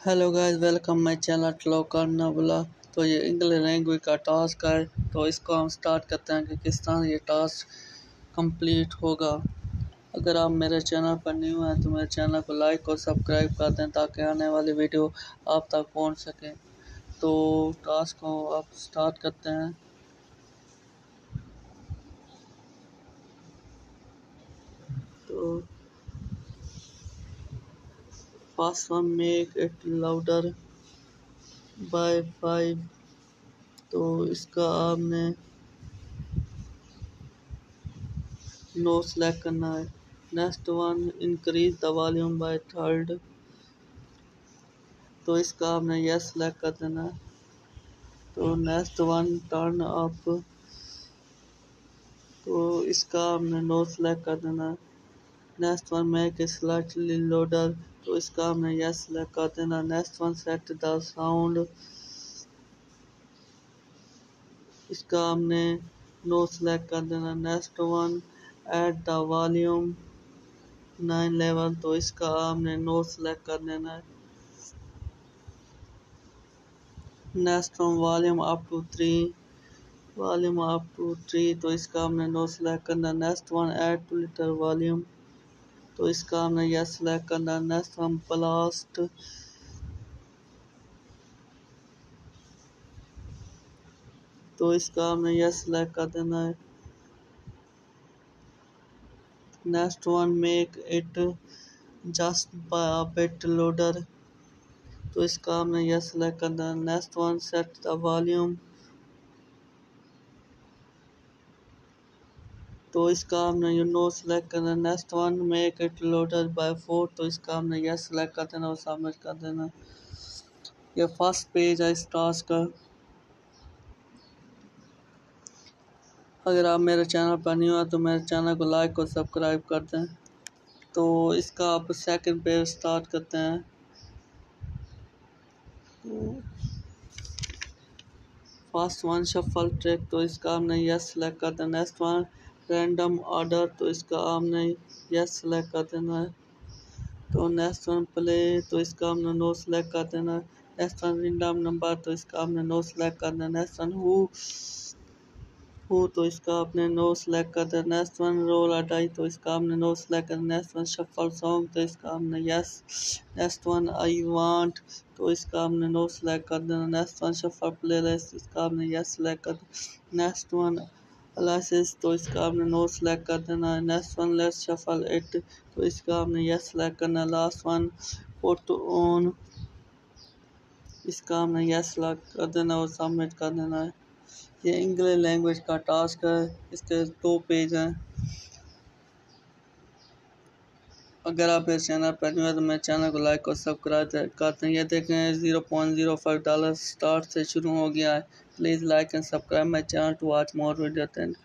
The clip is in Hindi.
Hello guys welcome my channel ट्लोकर नबला तो ये इंग्लिश लैंग्वेज का टास्क है तो इसको हम स्टार्ट करते हैं कि किस तरह ये टास्क कंप्लीट होगा। अगर आप मेरे चैनल पर न्यू हैं तो मेरे चैनल को लाइक और सब्सक्राइब कर दें ताकि आने वाली वीडियो आप तक पहुँच सके। तो टास्क को आप स्टार्ट करते हैं। तो one make it louder by five तो इसका आपने नो सेलेक्ट करना है। Next one increase the volume by third तो इसका आपने यस सेलेक्ट कर देना है। तो नेक्स्ट वन टर्न अप तो इसका आपने नो सेलेक्ट कर देना है। वन मेक स्लाइटली लोडर तो इसका हमने यस सेलेक्ट कर देना next one set the sound इसका हमने नो सेलेक्ट कर देना next one add the volume nine level तो इसका हमने नो सेलेक्ट कर देना है next one volume up to three volume up to three तो इसका हमने नो सेलेक्ट करना next one add to litre volume तो इसका हमने यस सेलेक्ट करना नेक्स्ट हम ब्लास्ट तो इसका हमने यस सेलेक्ट कर देना है next one make it just bit louder. तो इसका हमने यस सेलेक्ट करना है next one set the volume. तो इसका हमने यू नो सेलेक्ट करना next one make it louder by four तो इसका हमने यस सेलेक्ट कर देना और सबमिट कर देना ये फ़र्स्ट पेज है इस टास्क का अगर आप मेरे चैनल पर नहीं हो तो मेरे चैनल को लाइक और सब्सक्राइब कर दें। तो इसका आप सेकंड पेज स्टार्ट करते हैं। फ़र्स्ट वन शफल ट्रैक तो इसका हमने यस सेलेक्ट कर देना नेक्स्ट वन रैंडम ऑर्डर तो इसका हमने यस सेलेक्ट कर देना है। तो नेक्स्ट वन प्ले तो इसका हमने नो सेलेक्ट कर देना है। नेक्स्ट वन रैंडम नंबर तो इसका हमने नो सेलेक्ट कर देना नेक्स्ट वन हु हु तो इसका आपने नो सेलेक्ट कर देना नेक्स्ट वन रोल अटाई तो इसका हमने नो सेलेक्ट कर नेक्स्ट वन शफल सॉन्ग तो इसका हमने yes next one I want तो इसका हमने नो सेलेक्ट कर देना नेक्स्ट वन शफल प्लेलिस्ट इसका हमने यस सेलेक्ट कर नेक्स्ट वन अलाइसिस तो इसका आपने नो सेलेक्ट कर देना है next one let's shuffle it तो इसका आपने यस सेलेक्ट करना है लास्ट वन पुट ऑन इसका हमने यस सेलेक्ट कर देना है और सबमिट कर देना है ये इंग्लिश लैंग्वेज का टास्क है इसके दो पेज हैं अगर आप इस चैनल पर न्यू है तो मेरे चैनल को लाइक और सब्सक्राइब करते हैं ये देखें zero point zero five dollar start से शुरू हो गया है Please like and subscribe my channel to watch more videos. And.